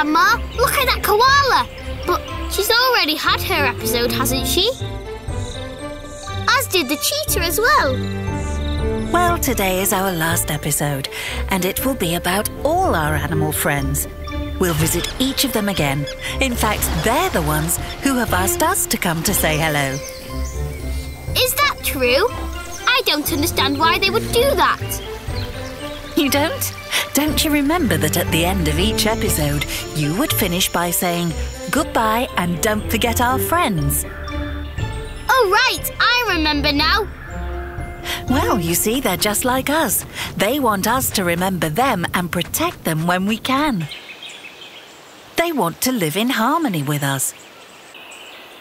Grandma. Look at that koala. But she's already had her episode, hasn't she? As did the cheetah as well. Well, today is our last episode, and it will be about all our animal friends. We'll visit each of them again. In fact, they're the ones who have asked us to come to say hello. Is that true? I don't understand why they would do that. You don't? Don't you remember that at the end of each episode, you would finish by saying goodbye and don't forget our friends? Oh, right, I remember now. Well, you see, they're just like us. They want us to remember them and protect them when we can. They want to live in harmony with us.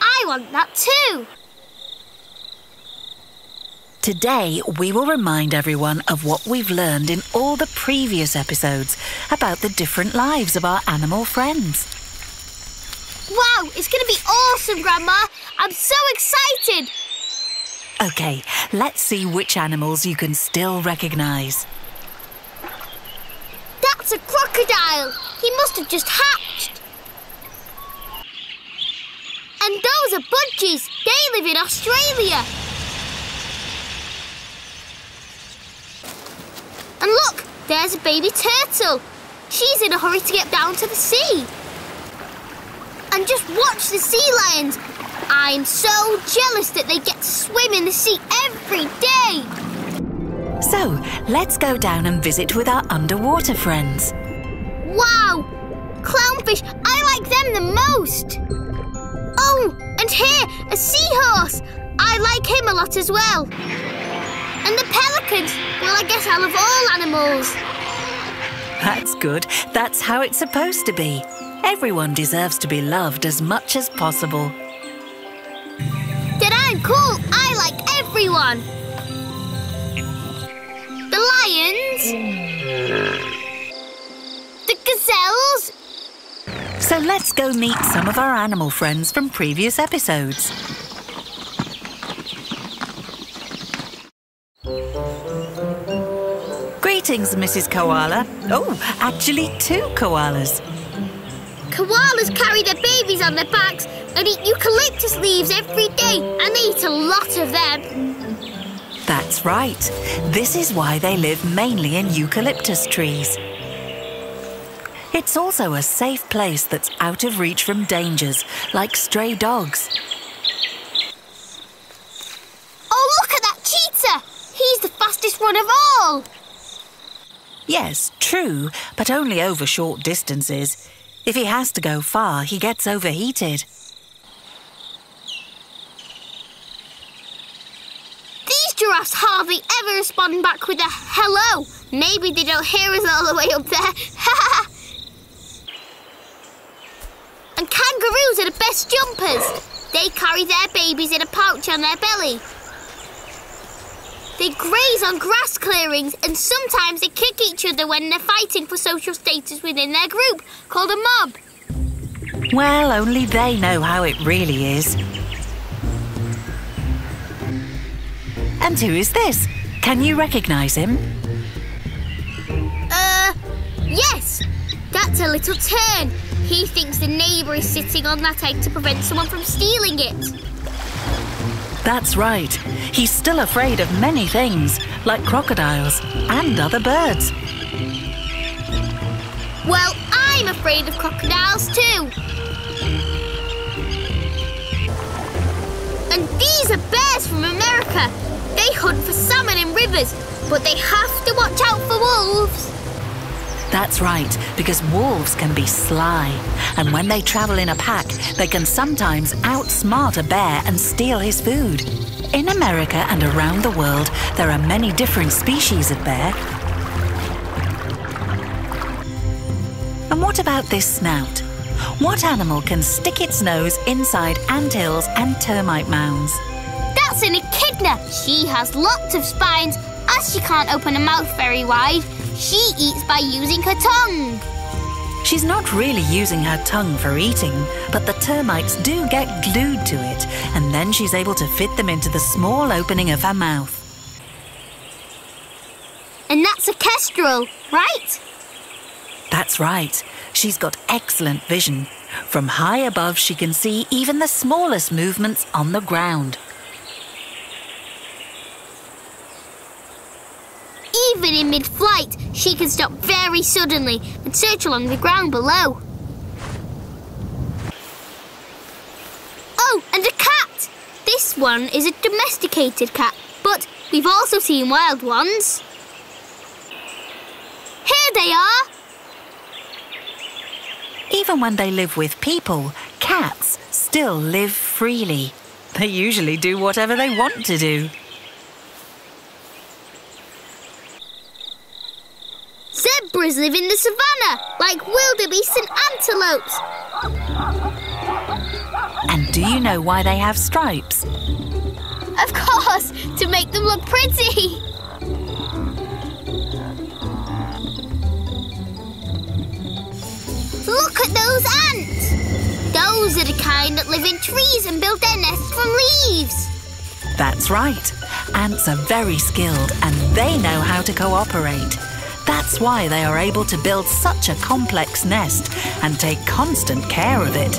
I want that too. Today, we will remind everyone of what we've learned in all the previous episodes about the different lives of our animal friends. Wow, it's going to be awesome, Grandma. I'm so excited. OK, let's see which animals you can still recognise. That's a crocodile. He must have just hatched. And those are budgies. They live in Australia. And look, there's a baby turtle. She's in a hurry to get down to the sea. And just watch the sea lions. I'm so jealous that they get to swim in the sea every day. So, let's go down and visit with our underwater friends. Wow! Clownfish, I like them the most. Oh, and here, a seahorse. I like him a lot as well. And the pelicans. Well, I guess I love all animals. That's good. That's how it's supposed to be. Everyone deserves to be loved as much as possible. Then I'm cool. I like everyone. The lions. The gazelles. So let's go meet some of our animal friends from previous episodes. Greetings, Mrs. Koala. Oh, actually, two koalas. Koalas carry their babies on their backs and eat eucalyptus leaves every day, and they eat a lot of them. That's right. This is why they live mainly in eucalyptus trees. It's also a safe place that's out of reach from dangers, like stray dogs. Oh, look at that cheetah! He's the fastest one of all. Yes, true, but only over short distances. If he has to go far, he gets overheated. These giraffes hardly ever respond back with a hello. Maybe they don't hear us all the way up there. and kangaroos are the best jumpers. They carry their babies in a pouch on their belly. They graze on grass clearings and sometimes they kick each other when they're fighting for social status within their group, called a mob. Well, only they know how it really is. And who is this? Can you recognise him? Uh, yes! That's a little tern. He thinks the neighbour is sitting on that egg to prevent someone from stealing it. That's right. He's still afraid of many things, like crocodiles and other birds. Well, I'm afraid of crocodiles too. And these are bears from America. They hunt for salmon in rivers, but they have to watch out for wolves. That's right, because wolves can be sly. And when they travel in a pack, they can sometimes outsmart a bear and steal his food. In America and around the world, there are many different species of bear. And what about this snout? What animal can stick its nose inside anthills and termite mounds? That's an echidna. She has lots of spines, as she can't open her mouth very wide. She eats by using her tongue. She's not really using her tongue for eating, but the termites do get glued to it, and then she's able to fit them into the small opening of her mouth. And that's a kestrel, right? That's right. She's got excellent vision. From high above, she can see even the smallest movements on the ground. Even in mid-flight, she can stop very suddenly and search along the ground below. Oh, and a cat! This one is a domesticated cat, but we've also seen wild ones. Here they are! Even when they live with people, cats still live freely. They usually do whatever they want to do. Zebras live in the savannah, like wildebeest and antelopes. And do you know why they have stripes? Of course, to make them look pretty. Look at those ants! Those are the kind that live in trees and build their nests from leaves. That's right. Ants are very skilled and they know how to cooperate. That's why they are able to build such a complex nest and take constant care of it.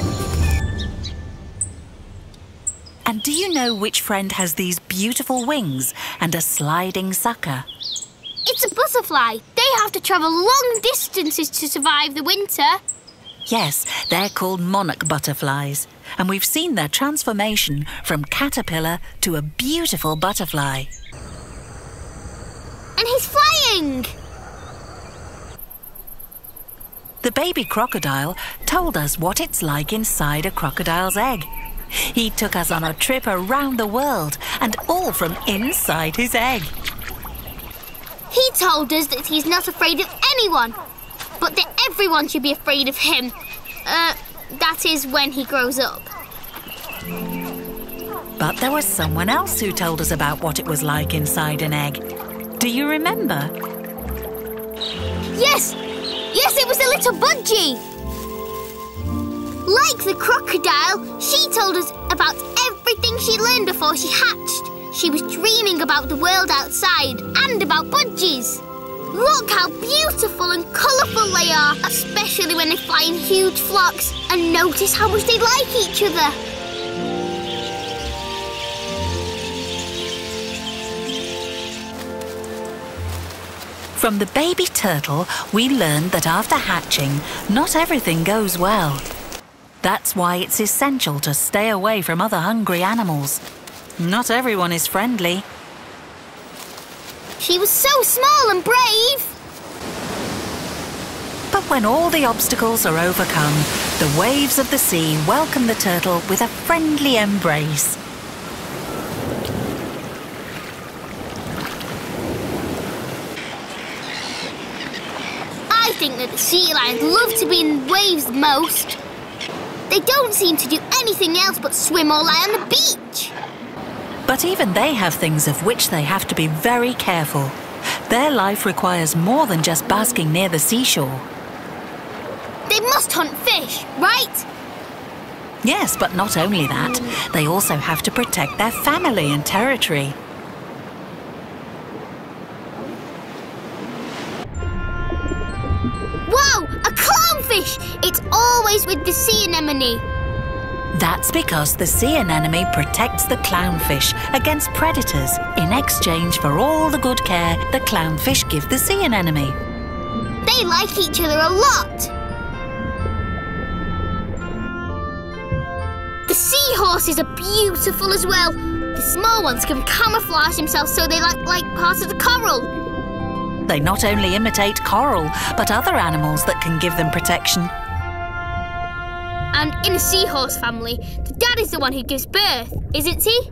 And do you know which friend has these beautiful wings and a sliding sucker? It's a butterfly. They have to travel long distances to survive the winter. Yes, they're called monarch butterflies, and we've seen their transformation from caterpillar to a beautiful butterfly. And he's flying! The baby crocodile told us what it's like inside a crocodile's egg. He took us on a trip around the world and all from inside his egg. He told us that he's not afraid of anyone, but that everyone should be afraid of him. Uh, that is when he grows up. But there was someone else who told us about what it was like inside an egg. Do you remember? Yes! Yes, it was a little budgie! Like the crocodile, she told us about everything she learned before she hatched. She was dreaming about the world outside and about budgies. Look how beautiful and colourful they are, especially when they fly in huge flocks. And notice how much they like each other. From the baby turtle, we learned that after hatching, not everything goes well. That's why it's essential to stay away from other hungry animals. Not everyone is friendly. She was so small and brave. But when all the obstacles are overcome, the waves of the sea welcome the turtle with a friendly embrace. I think that the sea lions love to be in waves most. They don't seem to do anything else but swim or lie on the beach. But even they have things of which they have to be very careful. Their life requires more than just basking near the seashore. They must hunt fish, right? Yes, but not only that, they also have to protect their family and territory. With the sea anemone. That's because the sea anemone protects the clownfish against predators in exchange for all the good care the clownfish give the sea anemone. They like each other a lot. The seahorses are beautiful as well. The small ones can camouflage themselves so they look like part of the coral. They not only imitate coral, but other animals that can give them protection. And in a seahorse family, the dad is the one who gives birth, isn't he?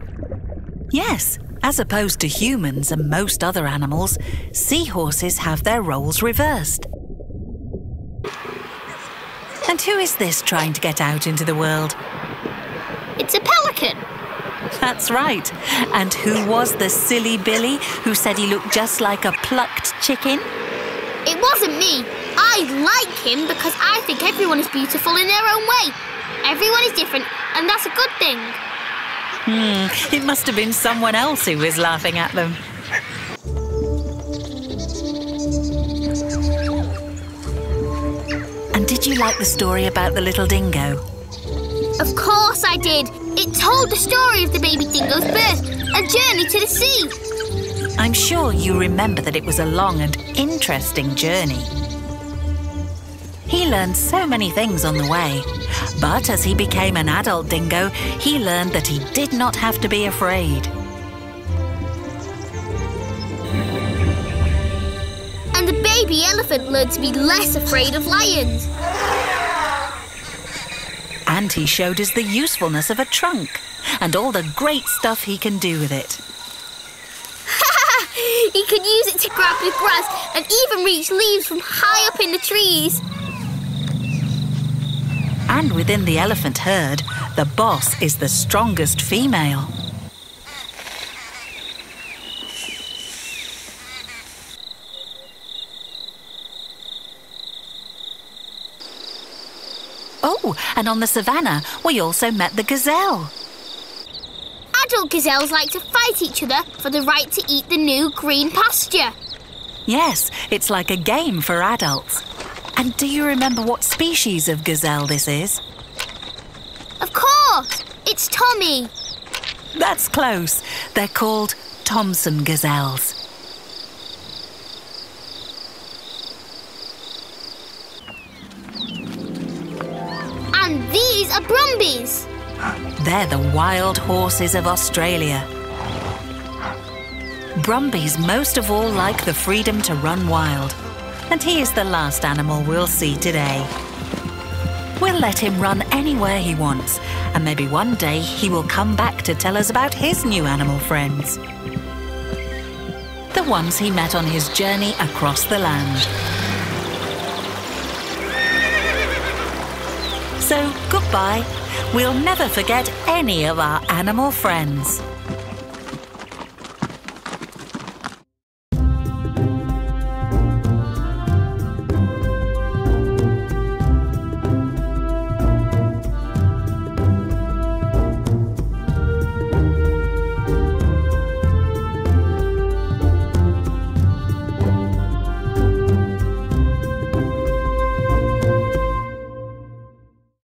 Yes, as opposed to humans and most other animals, seahorses have their roles reversed. And who is this trying to get out into the world? It's a pelican. That's right. And who was the silly Billy who said he looked just like a plucked chicken? It wasn't me. I like him because I think everyone is beautiful in their own way. Everyone is different, and that's a good thing. Hmm, it must have been someone else who was laughing at them. And did you like the story about the little dingo? Of course I did. It told the story of the baby dingo's birth and journey to the sea. I'm sure you remember that it was a long and interesting journey. He learned so many things on the way, but as he became an adult dingo, he learned that he did not have to be afraid. And the baby elephant learned to be less afraid of lions. And he showed us the usefulness of a trunk and all the great stuff he can do with it. he could use it to grab the grass and even reach leaves from high up in the trees. And within the elephant herd, the boss is the strongest female. Oh, and on the savannah, we also met the gazelle. Adult gazelles like to fight each other for the right to eat the new green pasture. Yes, it's like a game for adults. And do you remember what species of gazelle this is? Of course, it's Tommy. That's close. They're called Thomson gazelles. And these are Brumbies. They're the wild horses of Australia. Brumbies most of all like the freedom to run wild. And he is the last animal we'll see today. We'll let him run anywhere he wants, and maybe one day he will come back to tell us about his new animal friends. The ones he met on his journey across the land. So, goodbye. We'll never forget any of our animal friends.